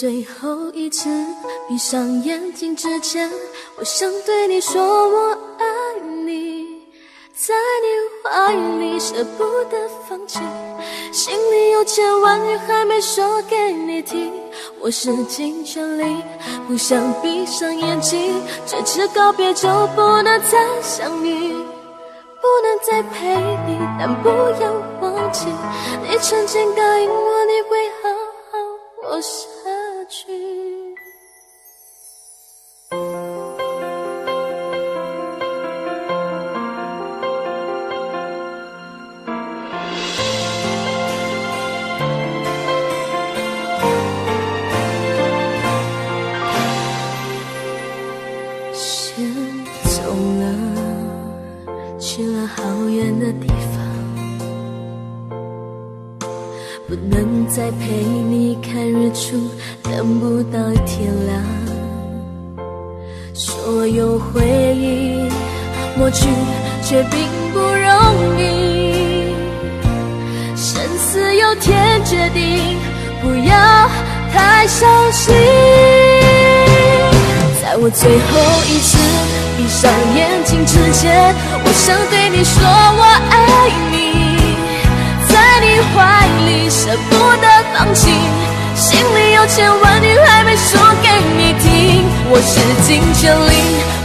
最后一次闭上眼睛之前，我想对你说我爱你，在你怀里舍不得放弃，心里有千万语还没说给你听。我是尽全力，不想闭上眼睛，这次告别就不能再相遇，不能再陪你，但不要忘记，你曾经答应我你会好好我想。去。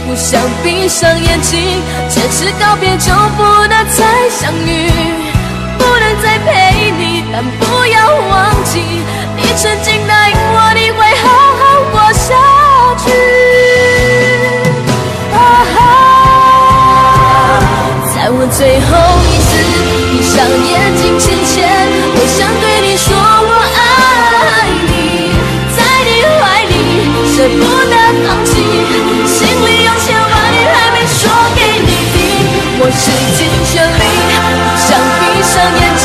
不想闭上眼睛这次告别就不能再相遇。不能再陪你但不要忘记你曾经答应我你会好好活下去。啊哈在我最后一次闭上眼睛之前我想对你说我爱你在你怀里舍不得放弃谁尽全力想闭上眼睛，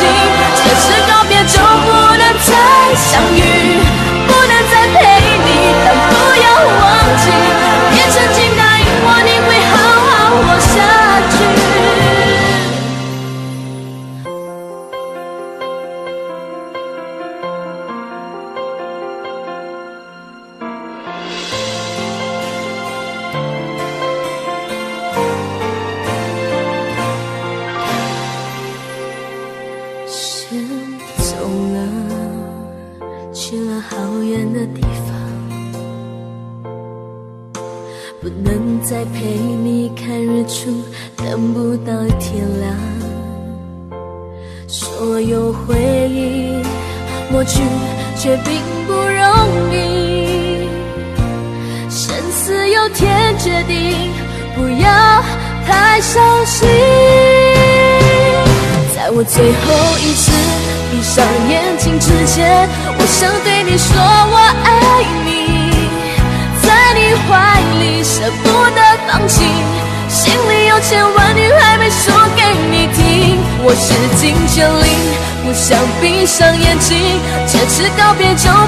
这次告别就不能再相遇，不能再陪你，都不要忘记。是告别就。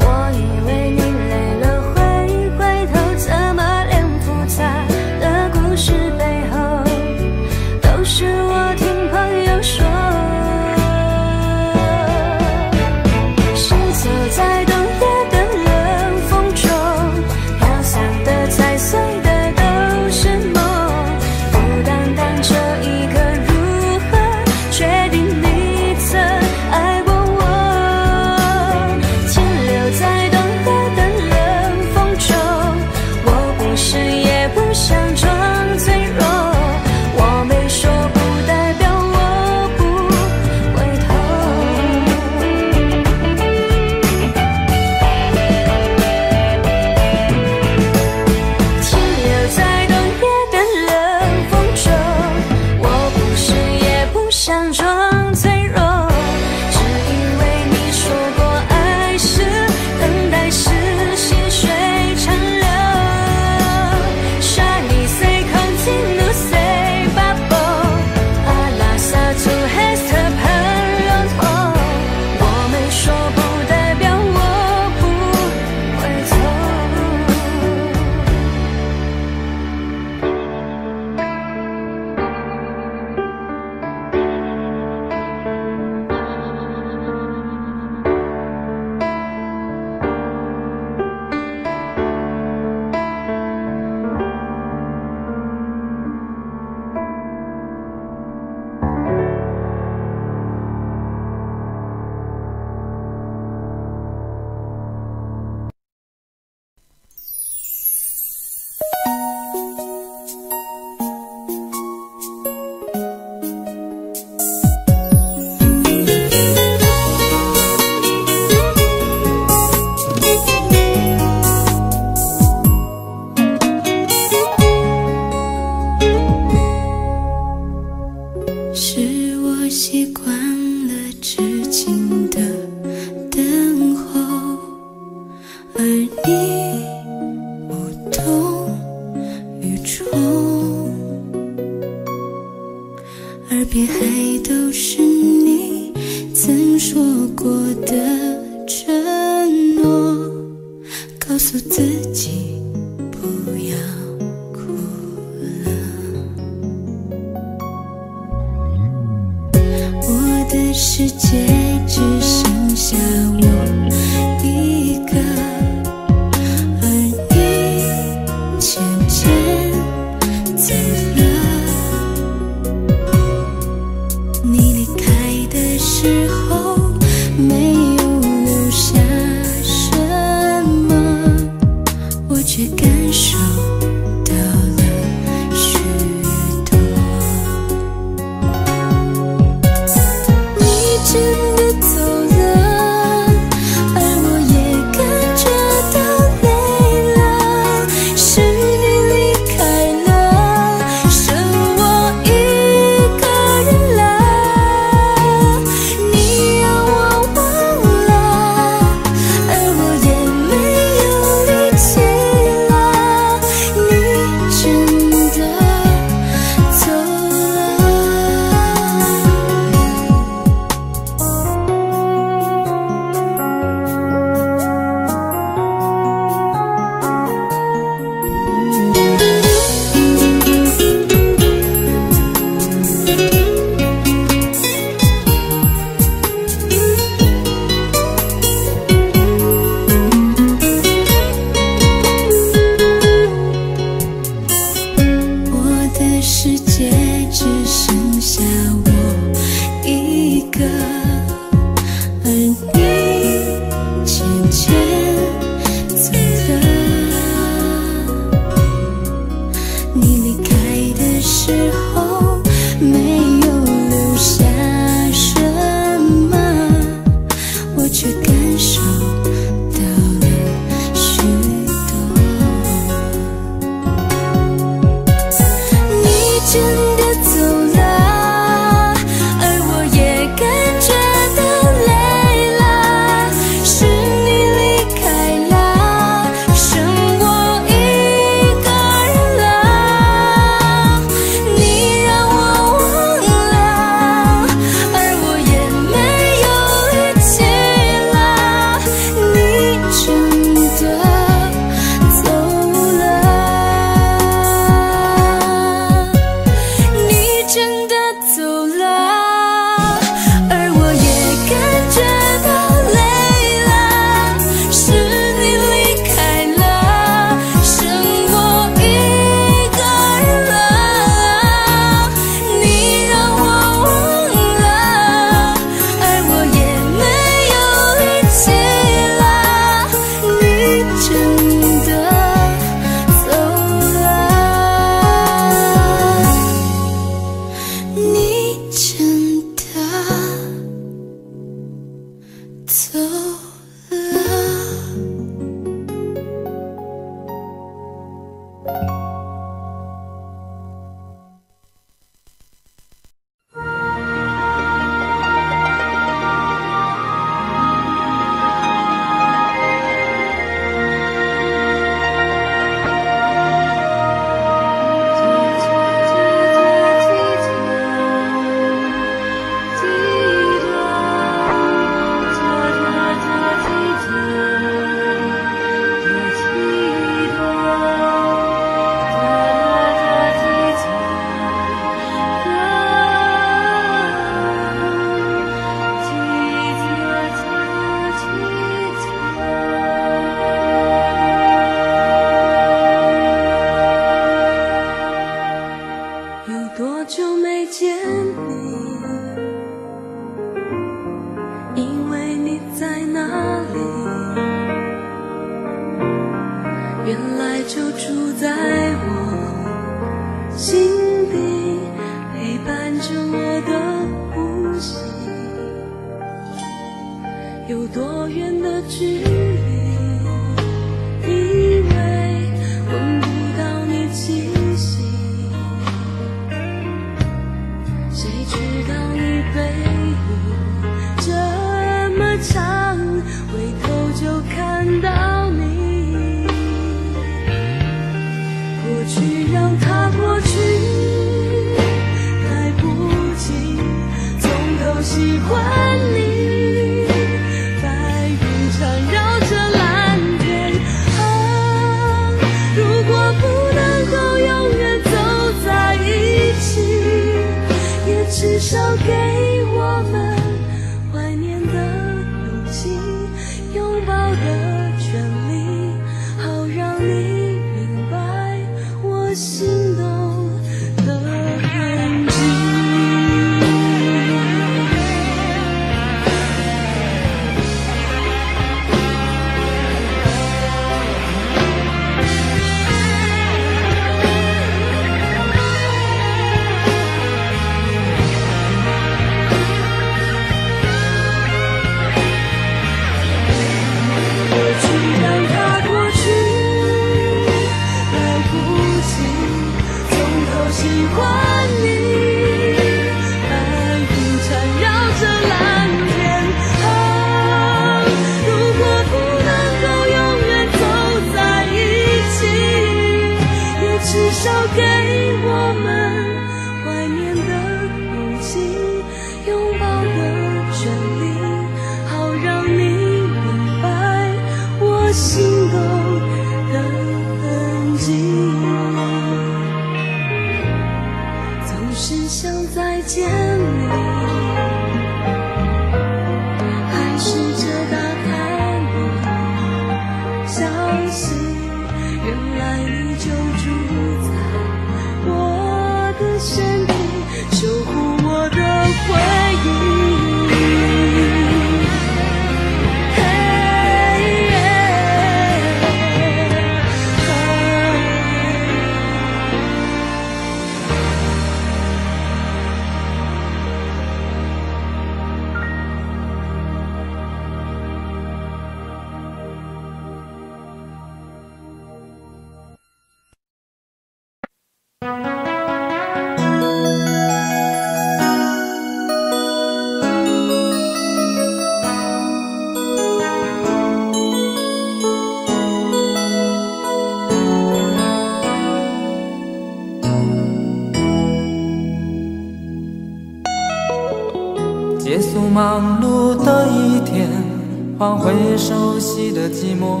换回熟悉的寂寞。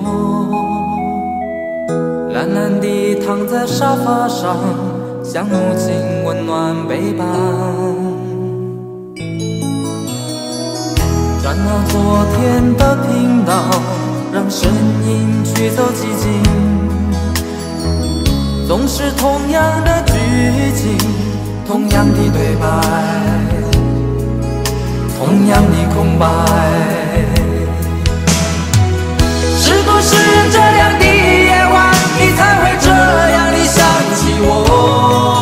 懒懒地躺在沙发上，像母亲温暖背膀。转到昨天的频道，让声音驱走寂静。总是同样的剧情，同样的对白。同样的空白，是这样的夜晚，你才会这样的想起我？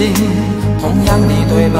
心，同样的对白，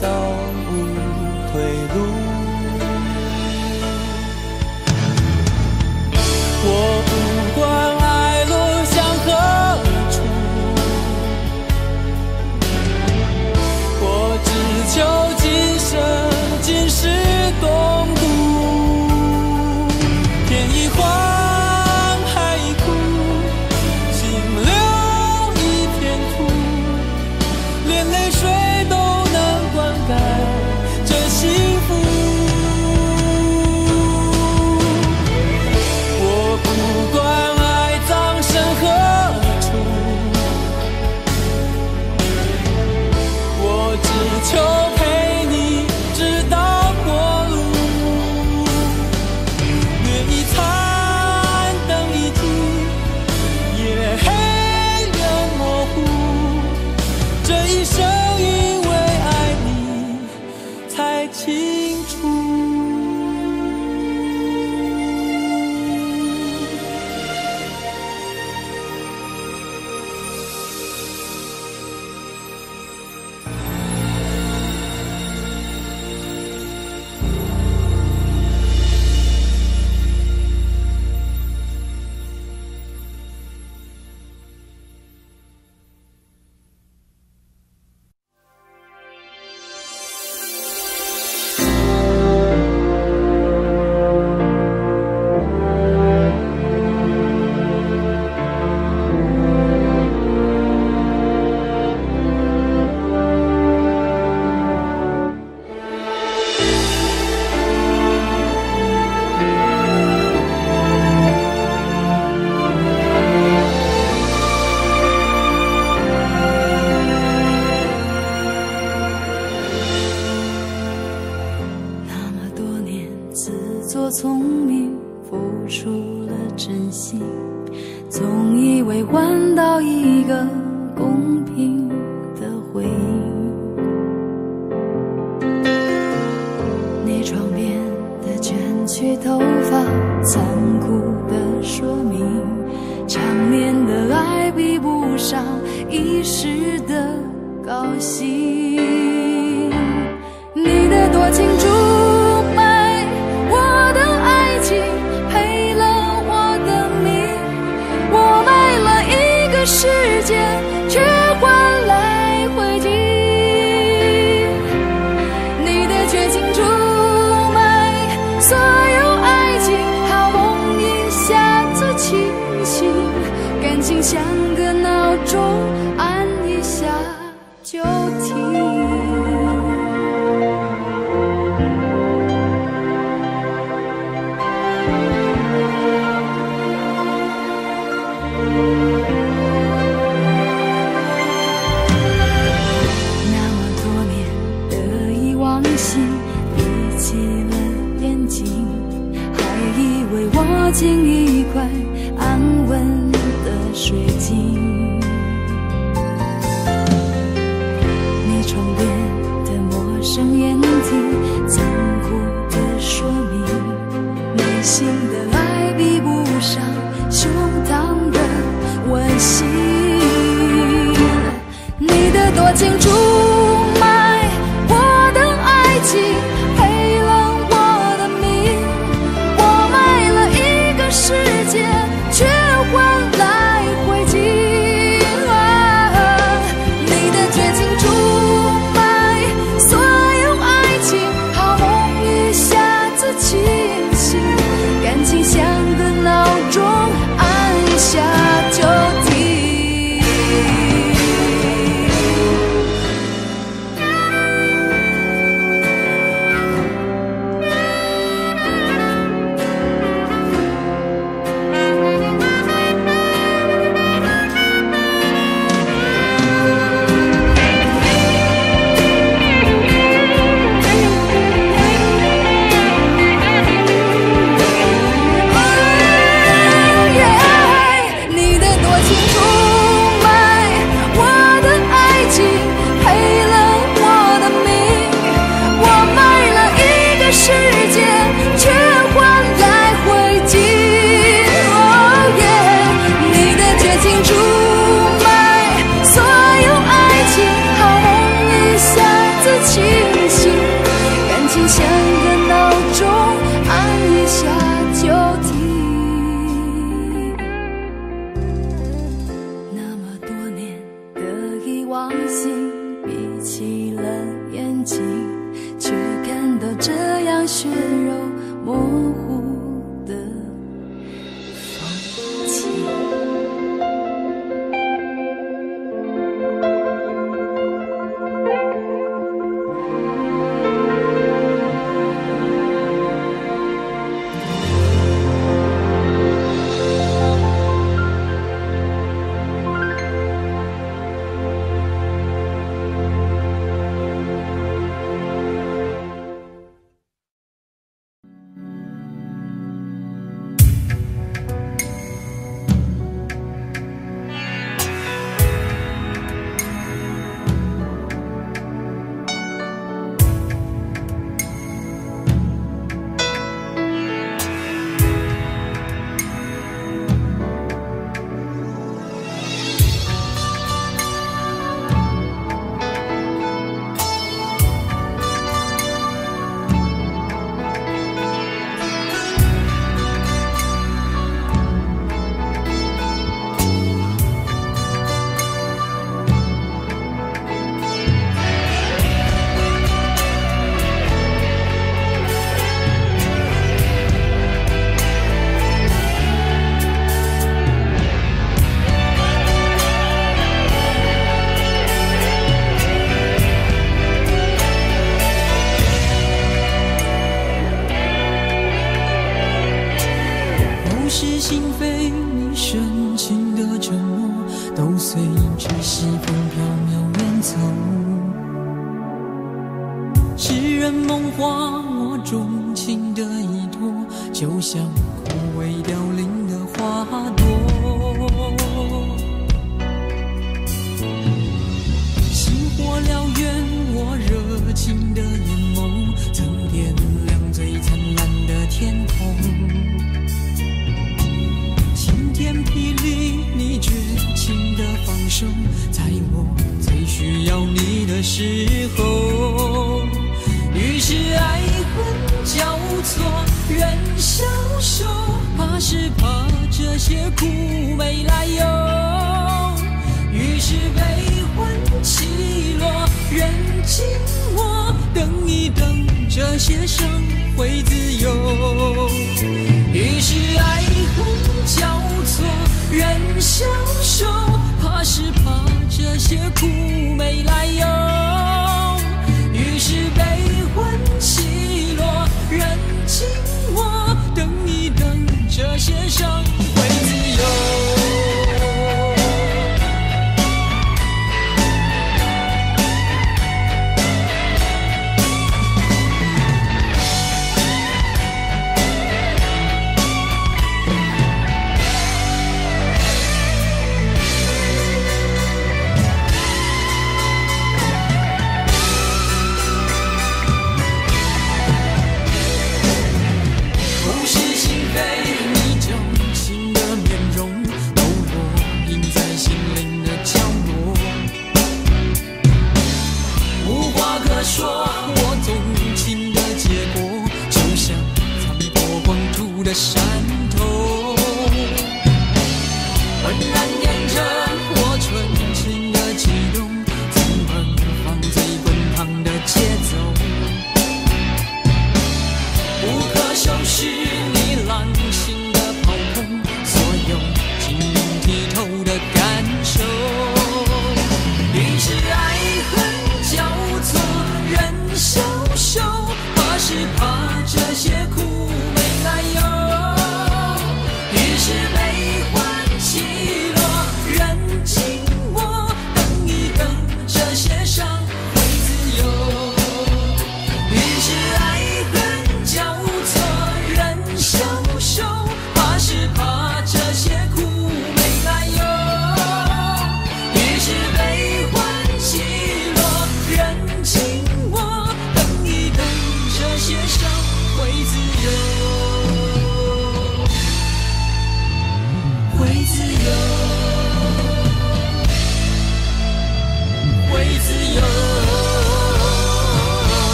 到无退路。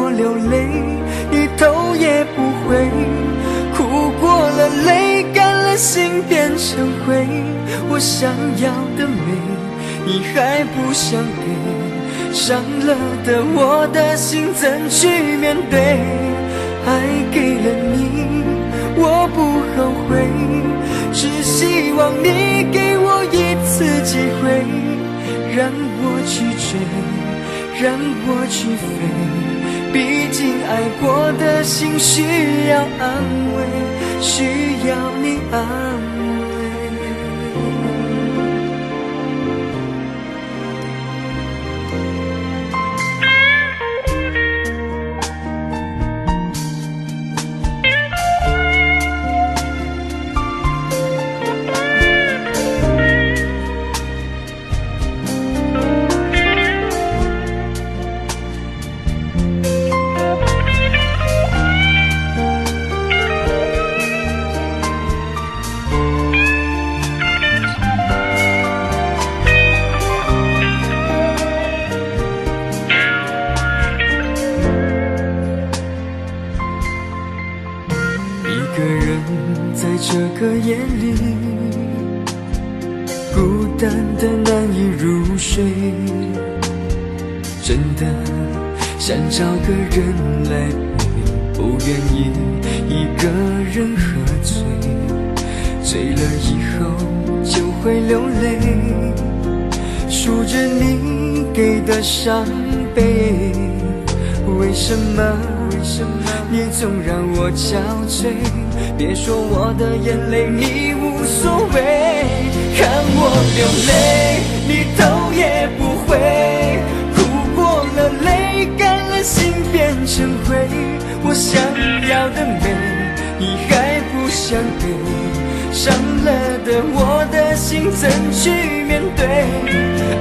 我流泪，你头也不回，哭过了，泪干了，心变成灰。我想要的美，你还不想给，伤了的我的心怎去面对？爱给了你，我不后悔，只希望你给我一。次机会，让我去追，让我去飞。毕竟爱过的心需要安慰，需要你安慰。伤悲，为什么？为什么你总让我憔悴？别说我的眼泪你无所谓，看我流泪，你头也不回，哭过了，泪干了，心变成灰。我想要的美，你还不想给，伤了的我的心怎去面对？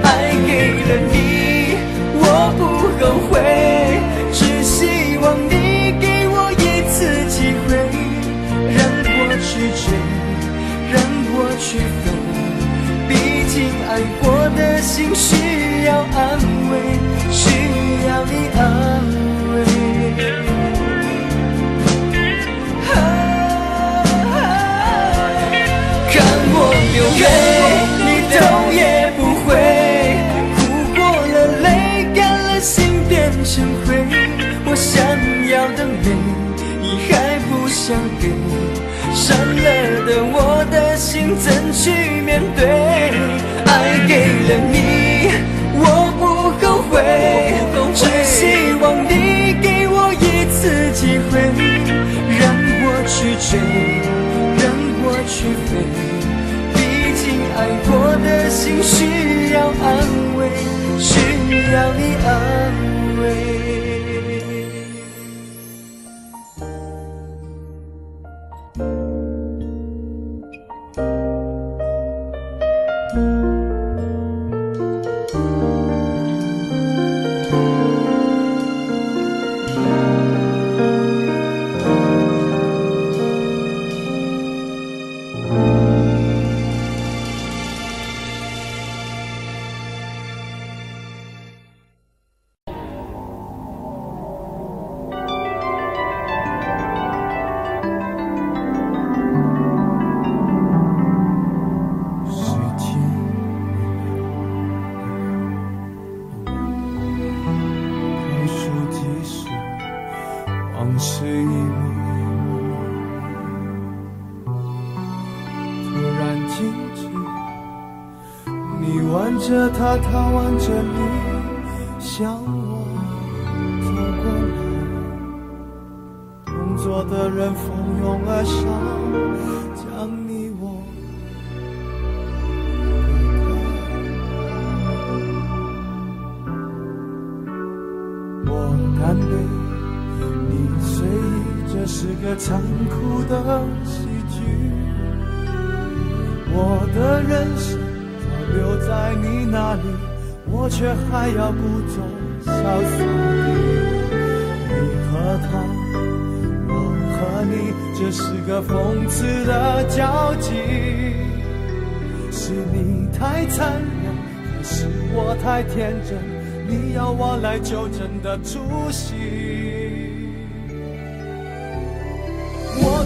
爱给了你。我不后悔，只希望你给我一次机会，让我去追，让我去飞。毕竟爱过的心需要安慰，需要你安慰。看我流泪，你头也心怎去面对？爱给了你，我不后悔，只希望你给我一次机会，让我去追，让我去飞。毕竟爱过的心需要安慰，需要你安往事一幕，突然静止。你挽着他，他挽着你，向我走过来。同桌的人蜂拥而上，残酷的喜剧。我的人生早留在你那里，我却还要故作潇洒。你和他，我和你，这是个讽刺的交集。是你太残忍，还是我太天真？你要我来纠正的出息。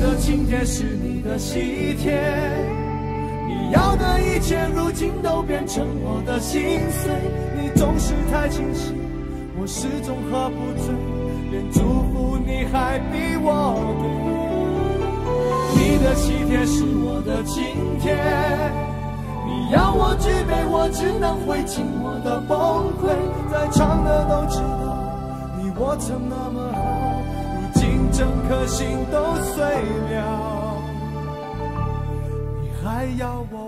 的请帖是你的喜帖，你要的一切如今都变成我的心碎。你总是太清醒，我始终喝不醉，连祝福你还比我给。你的喜帖是我的请帖，你要我举杯，我只能会尽我的崩溃。在场的都知道，你我曾那么。整颗心都碎了，你还要我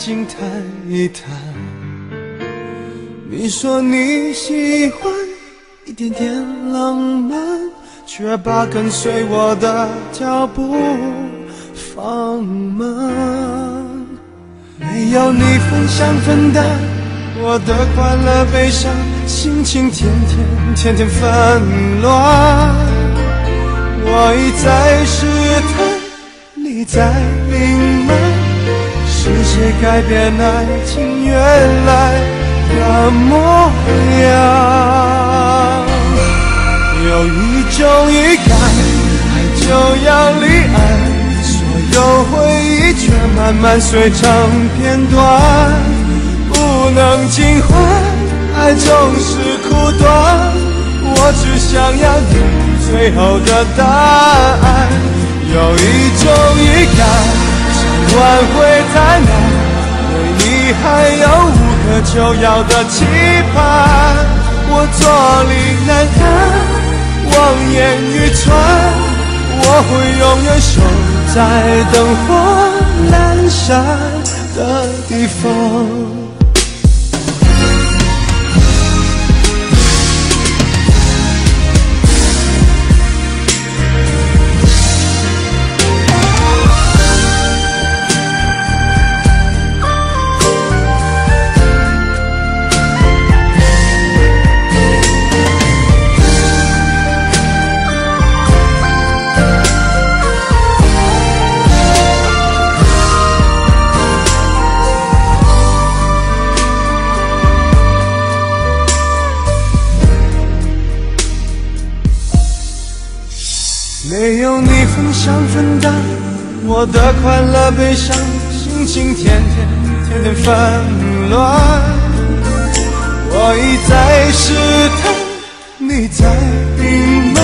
静谈一谈。你说你喜欢一点点浪漫，却把跟随我的脚步放慢。没有你分享分担我的快乐悲伤，心情天天天天纷乱。我一再试探，你在隐瞒，是谁改变爱情原来的模样？有一种预感，爱就要离岸，所有回忆却慢慢碎成片段，不能尽欢，爱总是苦短，我只想要你。最后的答案，有一种预感，挽回太难，对你还有无可救药的期盼，我坐立难安，望眼欲穿，我会永远守在灯火阑珊的地方。想分担我的快乐悲伤，心情天天天天纷乱。我一再试探，你在隐瞒，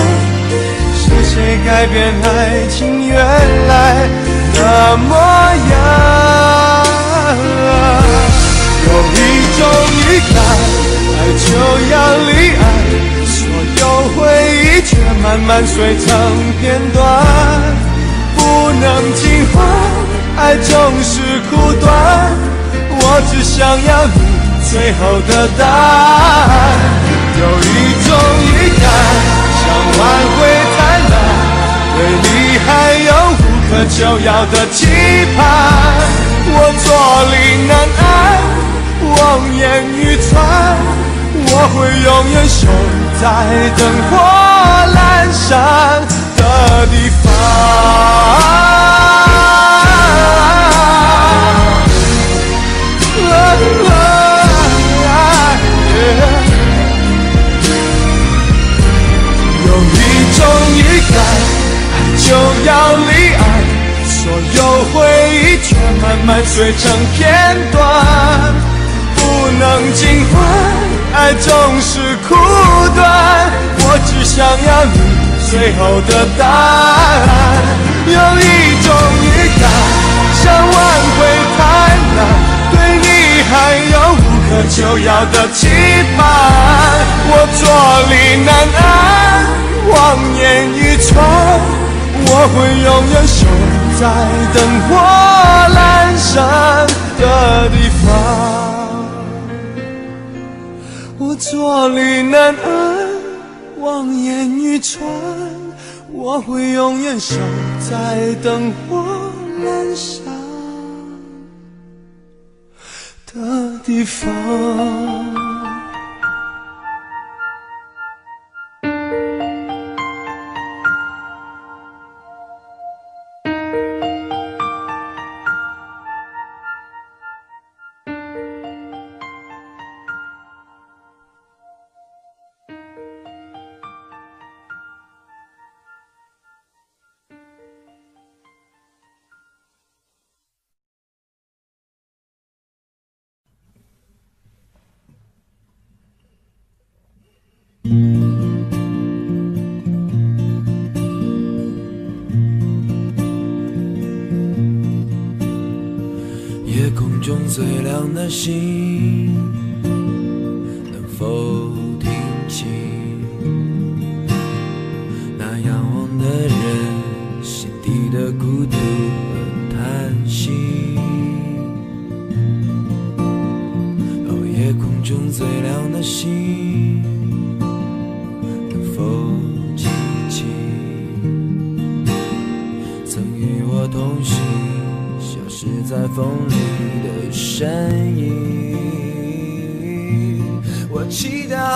是谁改变爱情原来的模样？有一种预感，爱就要离岸。有回忆，却慢慢碎成片段，不能尽欢，爱总是苦短。我只想要你最后的答案。有一种预感，想挽回太难，对你还有无可救药的期盼。我坐立难安，望眼欲穿。我会永远守在灯火阑珊的地方。有一种预感，爱就要离岸，所有回忆却慢慢碎成片段，不能尽欢。爱总是苦短，我只想要你最后的答案。有一种预感，想挽回太难，对你还有无可救药的期盼。我坐立难安，望眼欲穿，我会永远守在灯火阑珊的地方。坐立难安，望眼欲穿，我会永远守在灯火阑珊的地方。最亮的星，期待。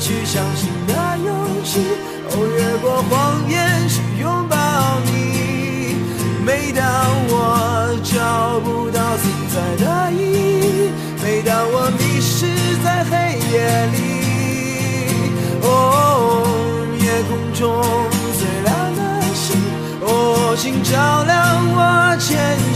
去相信的勇气，哦，越过谎言去拥抱你，每当我找不到存在的意义，每当我迷失在黑夜里，哦，夜空中最亮的星，哦，请照亮我前行。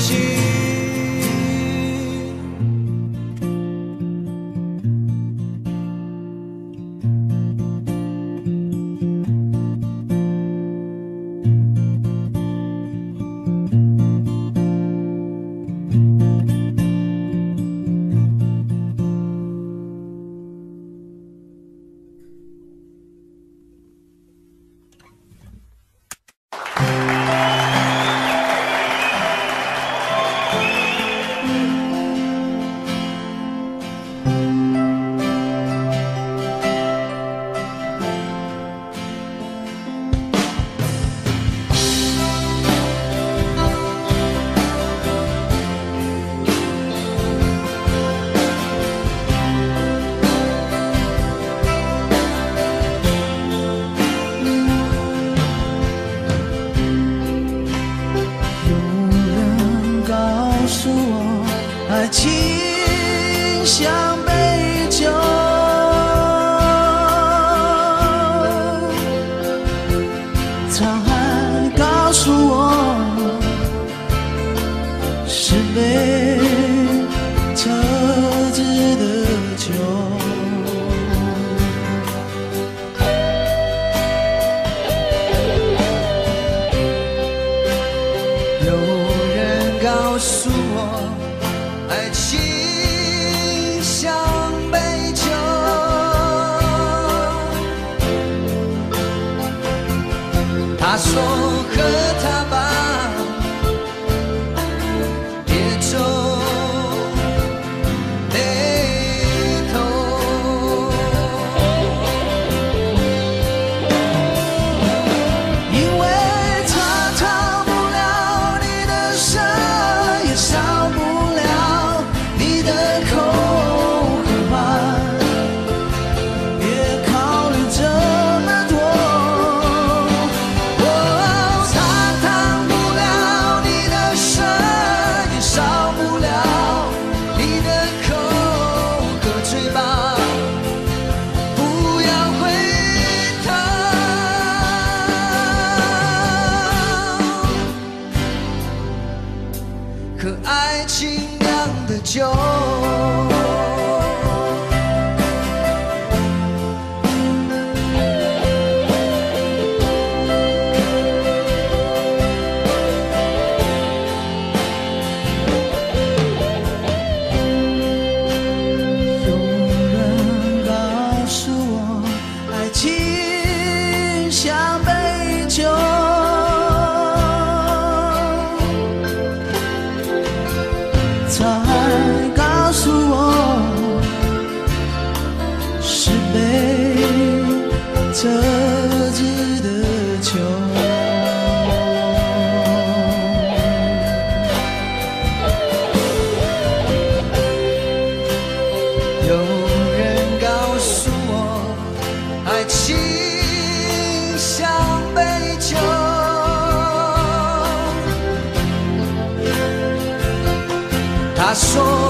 他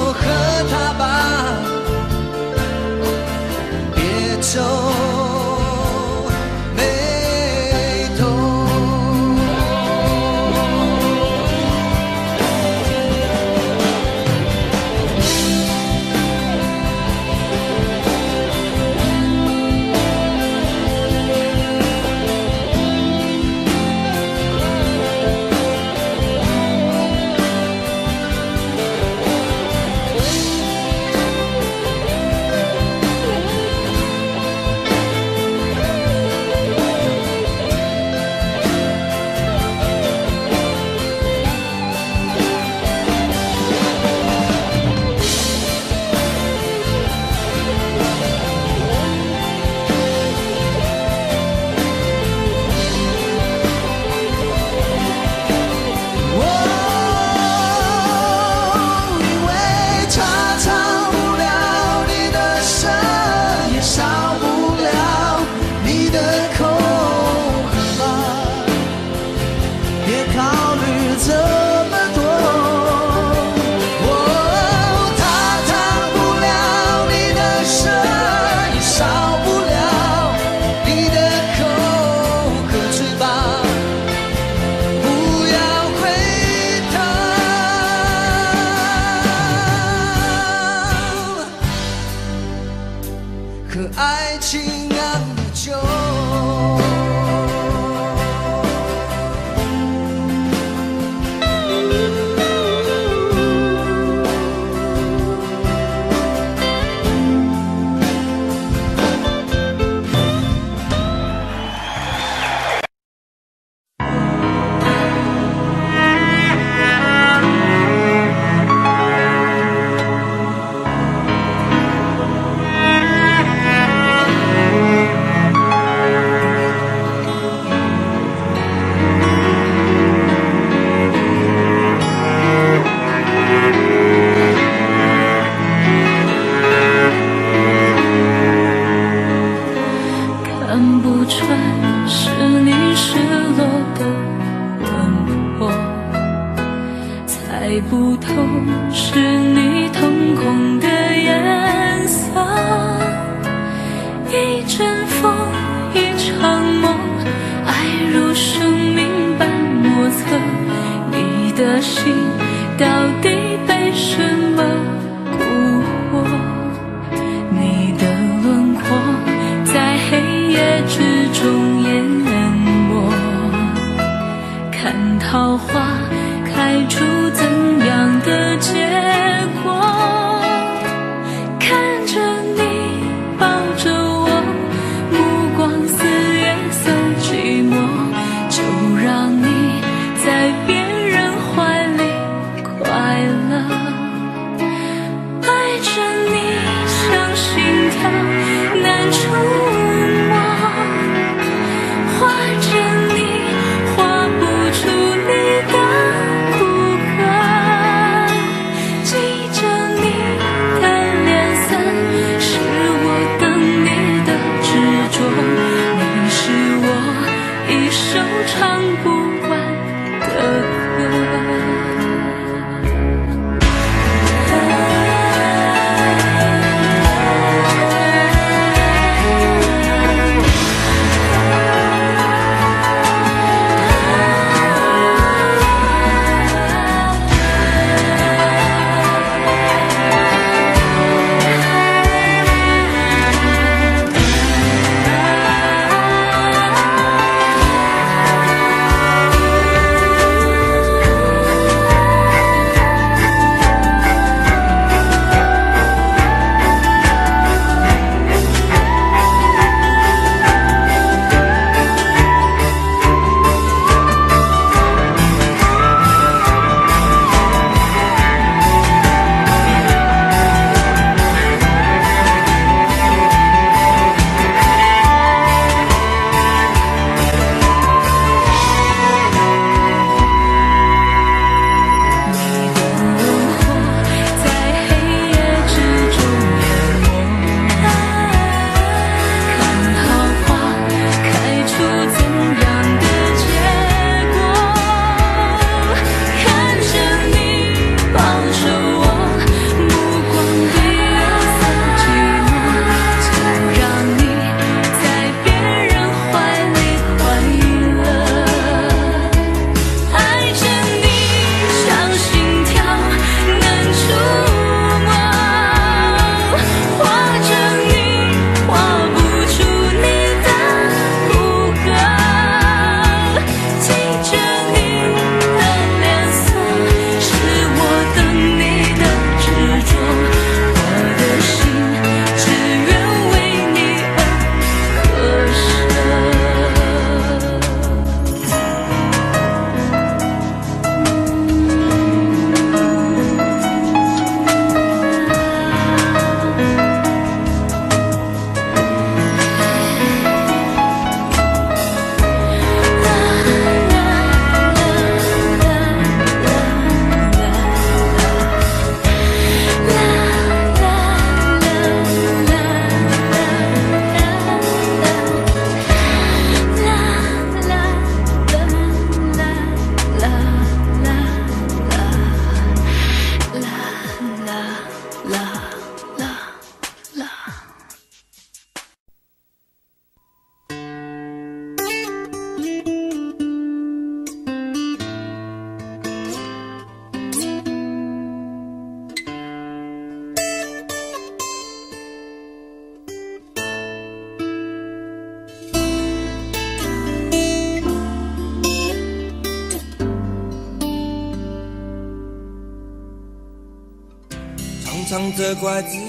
怪自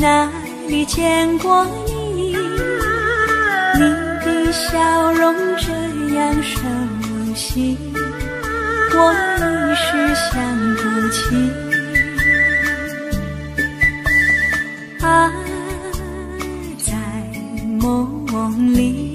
哪里见过你你的笑容这样熟悉我一时想不起啊在梦里。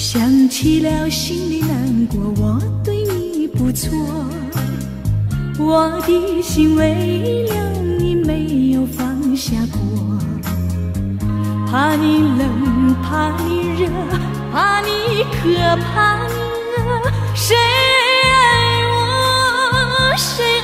想起了心里难过我对你不错。我的心为了你没有放下过。怕你冷怕你热怕你渴怕你饿谁爱我谁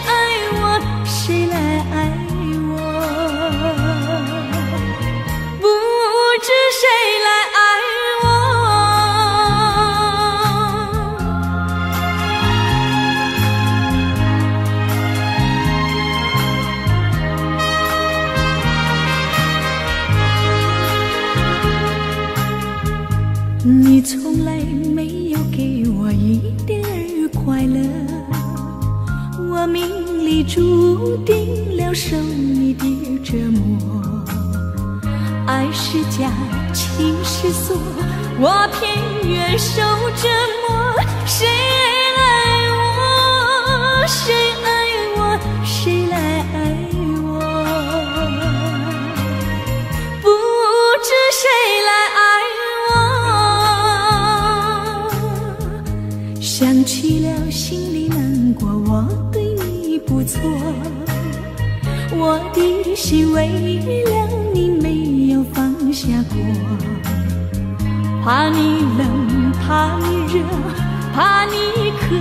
注定了受你的折磨，爱是枷，情是锁，我偏愿受折磨。谁爱我？谁爱我？谁来爱我？不知谁来爱我。想起了心里难过，我对你不错。我的心为了你没有放下过。怕你冷，怕你热，怕你渴，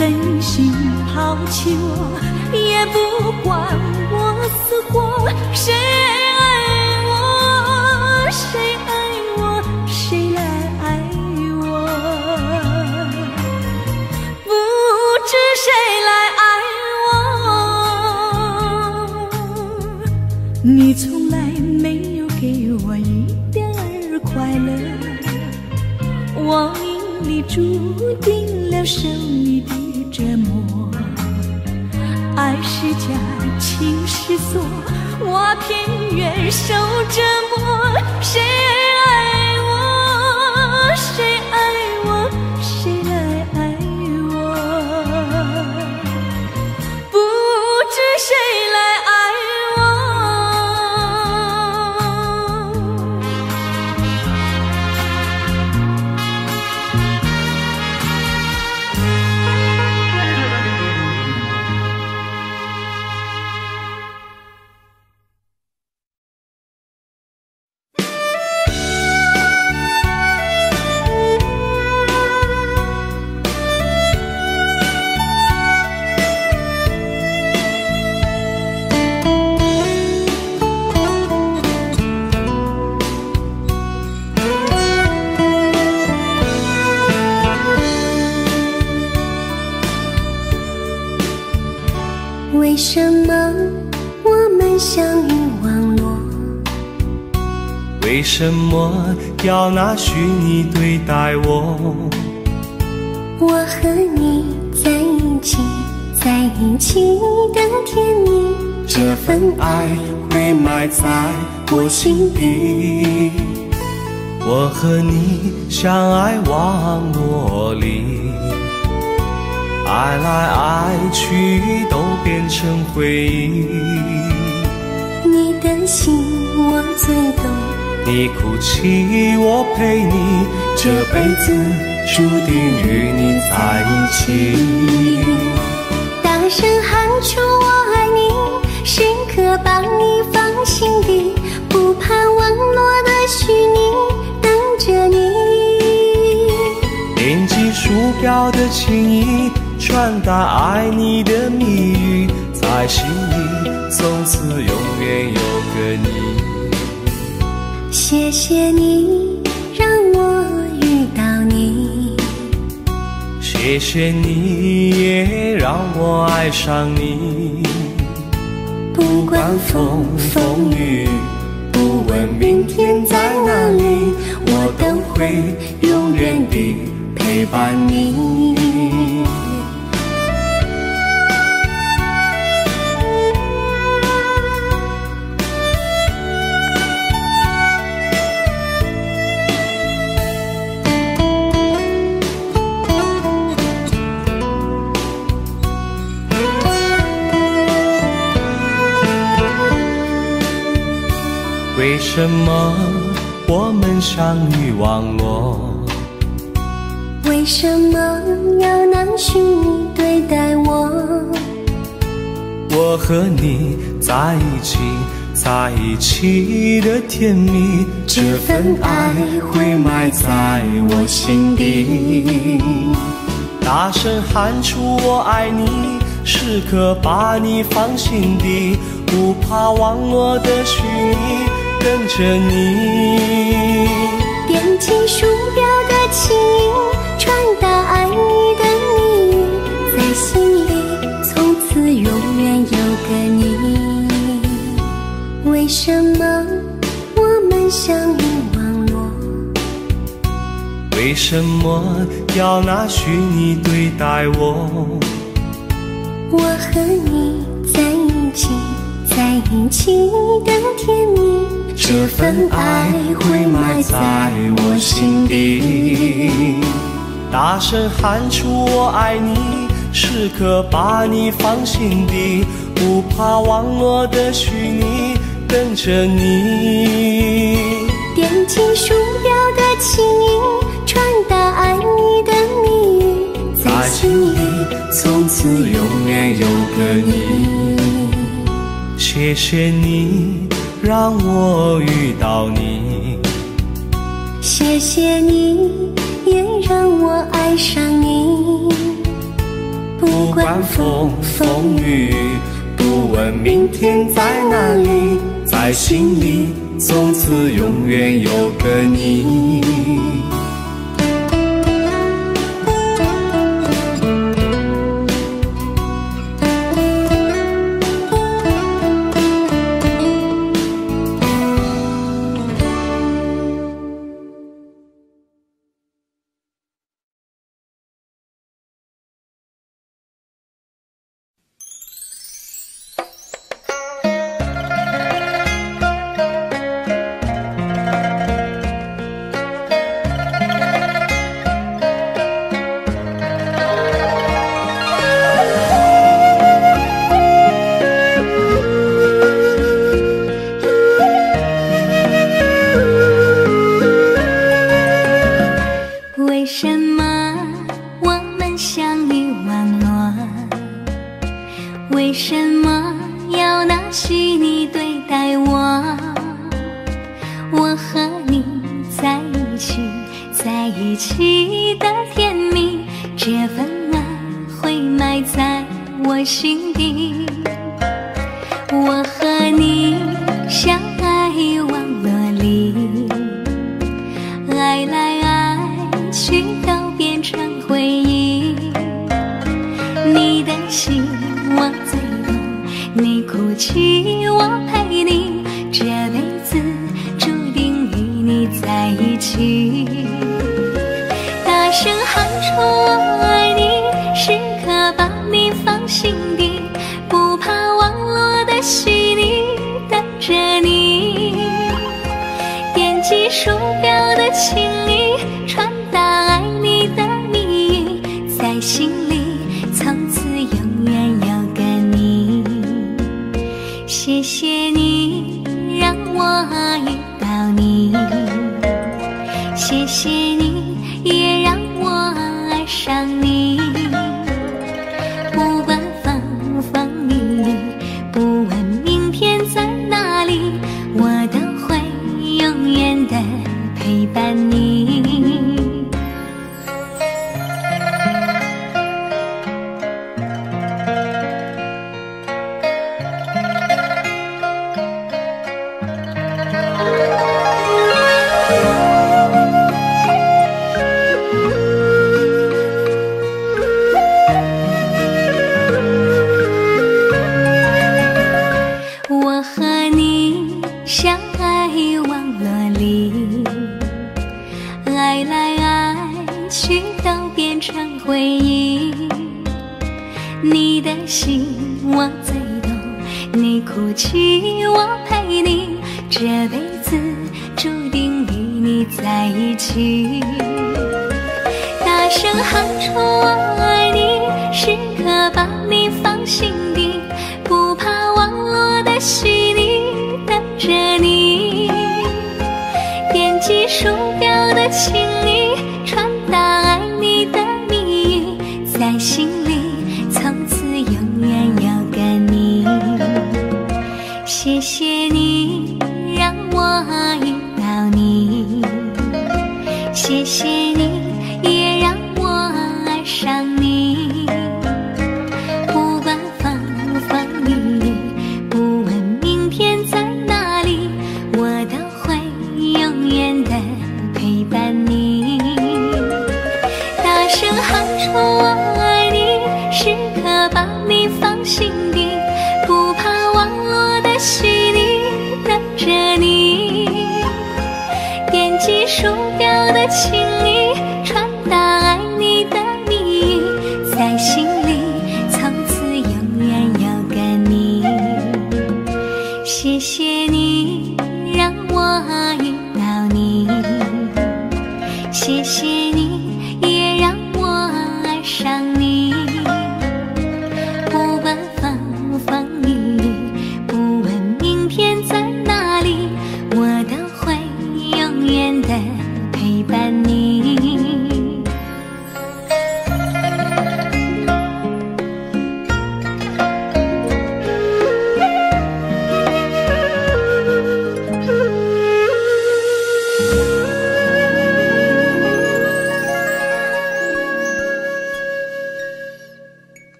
狠心抛弃我，也不管我死活。谁那片原生要拿虚拟对待我？我和你在一起，在一起的甜蜜，这份爱会埋在我心底。我和你相爱网络里，爱来爱去都变成回忆。你的心我最懂。你哭泣，我陪你，这辈子注定与你在一起。大声喊出我爱你，时刻把你放心底，不怕网络的虚拟，等着你。点击鼠标的情意，传达爱你的蜜语，在心里从此永远有个你。谢谢你让我遇到你，谢谢你也让我爱上你，不管风风雨，不问明天在哪里，我都会永远地陪伴你。什么我们相遇网络？为什么要拿虚拟对待我？我和你在一起，在一起的甜蜜，这份爱会埋在我心底。大声喊出我爱你，时刻把你放心底，不怕网络的虚拟，等着你。点击鼠标的轻音，传达爱你的谜语，在心里从此永远有个你。为什么我们相遇网络？为什么要拿虚拟对待我？我和你在一起，在一起的甜蜜，这份爱会埋在我心底。大声喊出我爱你，时刻把你放心底，不怕网络的虚拟，等着你。点击鼠标的轻音，传达爱你的蜜语，在心里从此永远有个你。谢谢你让我遇到你，谢谢你，也让我爱上你。不管风风雨，不问明天在哪里，在心里从此永远有个你。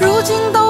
如今都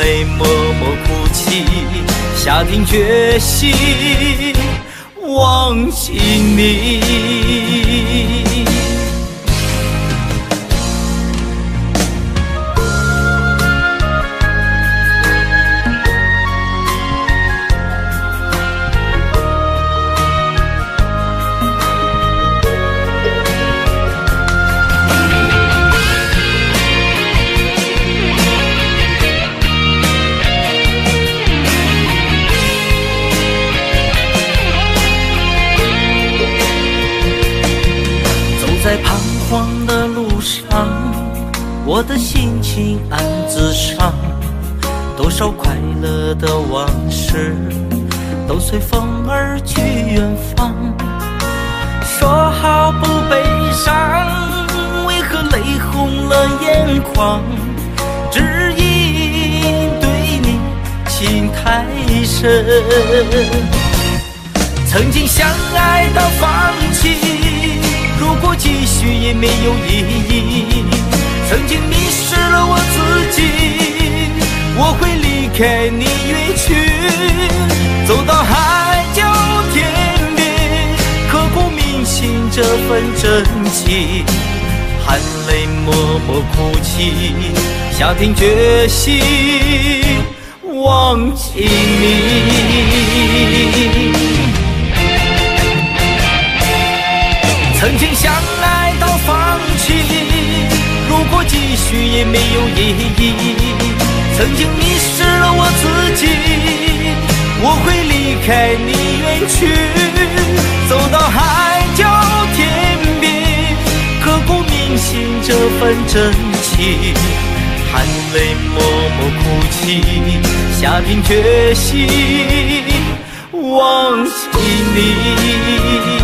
泪默默哭泣下定决心只因对你情太深曾经相爱到放弃如果继续也没有意义。曾经迷失了我自己我会离开你远去走到海角天边刻骨铭心这份真情。含泪默默哭泣下定决心忘记你。曾经相爱到放弃如果继续也没有意义。曾经迷失了我自己我会离开你远去走到海心这份真情含泪默默哭泣下定决心忘记你。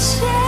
谢。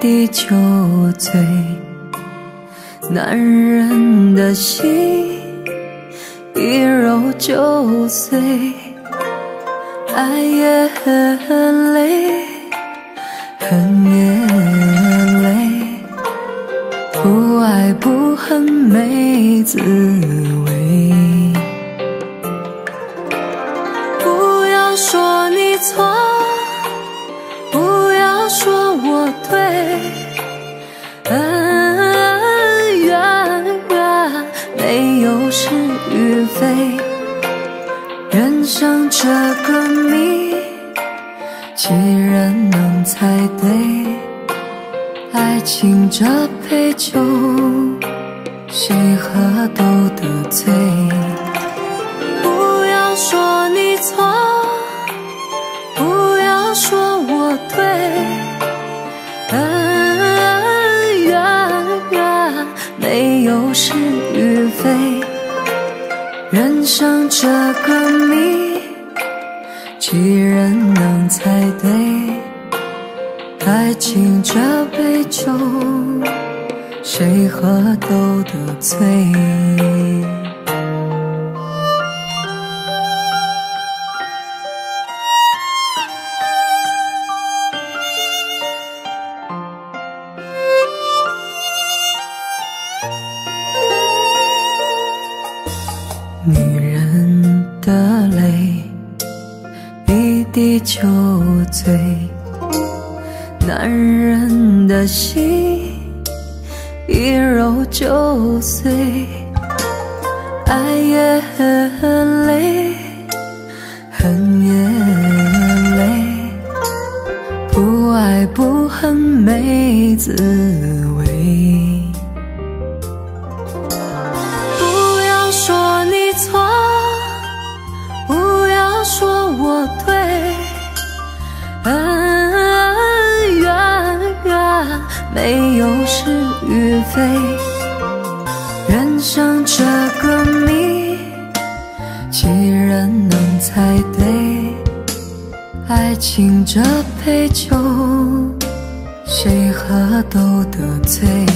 就醉，男人的心一揉就碎，爱也很累，恨也累，不爱不恨没滋味。不要说你错。恩恩怨怨没有是与非，人生这个谜，几人能猜对？爱情这杯酒，谁喝都得醉。不要说你错，不要说我对。恩恩怨怨没有是与非，人生这个谜，几人能猜对？爱情这杯酒，谁喝都得醉。女人的泪一滴就醉，男人的心一揉就碎，爱也很累，恨也累，不爱不恨没滋味。人生这个谜几人能猜对爱情这杯酒谁喝都得醉。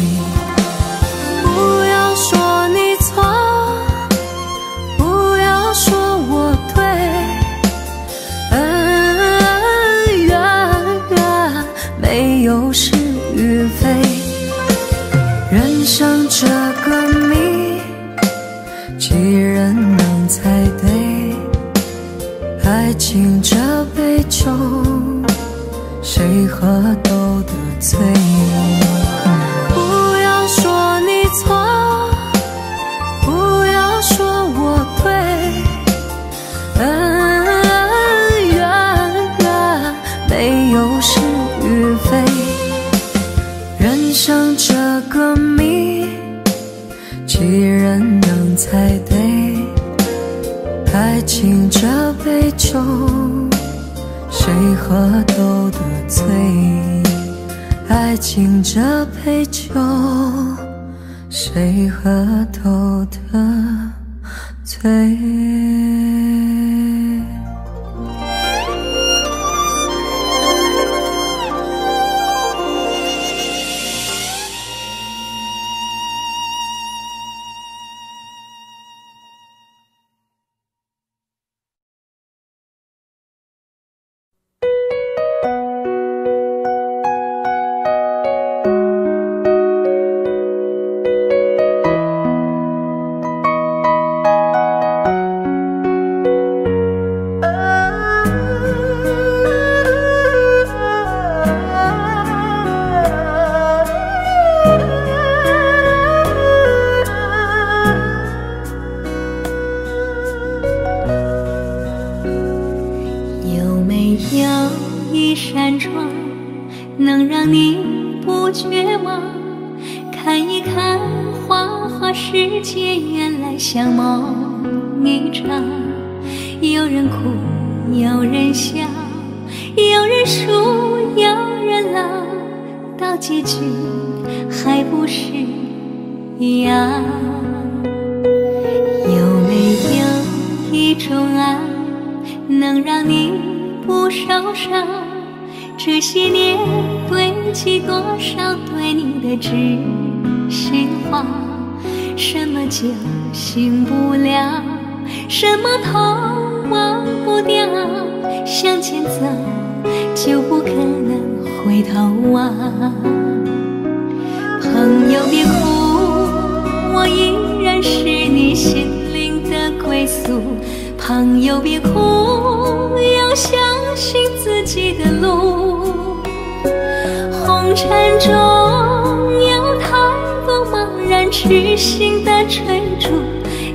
心的追逐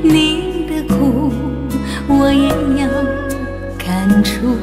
你的苦我也要感触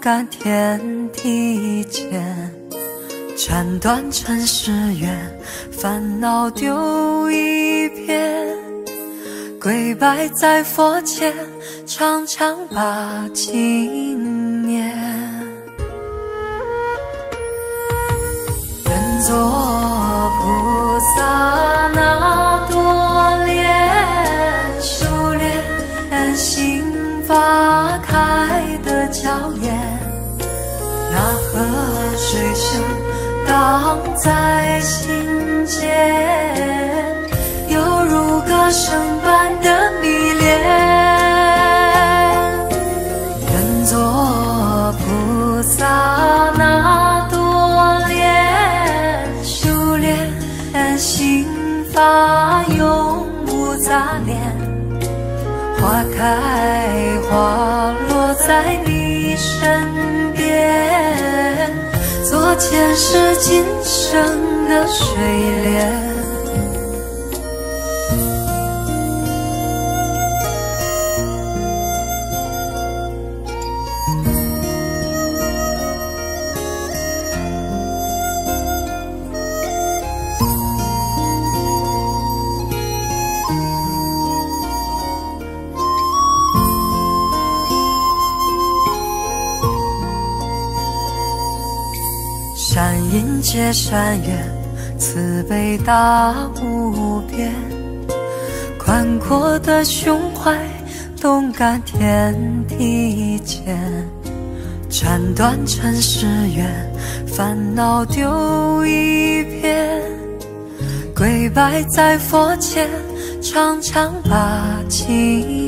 感天地间。斩断尘世缘，烦恼丢一边，跪拜在佛前，常常把经念。愿做菩萨那朵莲，修炼心法开的娇，河水声荡在心间，犹如歌声般的迷恋。愿做菩萨那朵莲，修炼心法永无杂念。花开花落在你身边，前世今生的水莲。善缘，慈悲大无边，宽阔的胸怀，动感天地间。斩断尘世缘，烦恼丢一边，跪拜在佛前，常常把经